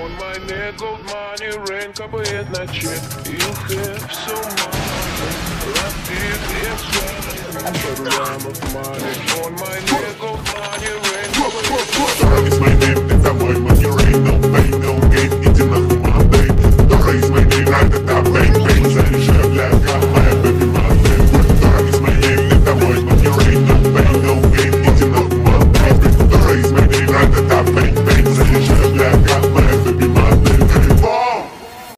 On my neck gold money, rain капает на чек. You have so much. Left it, yes, right Разбит и Пару of money. On my neck gold money, rain капает на чек. It's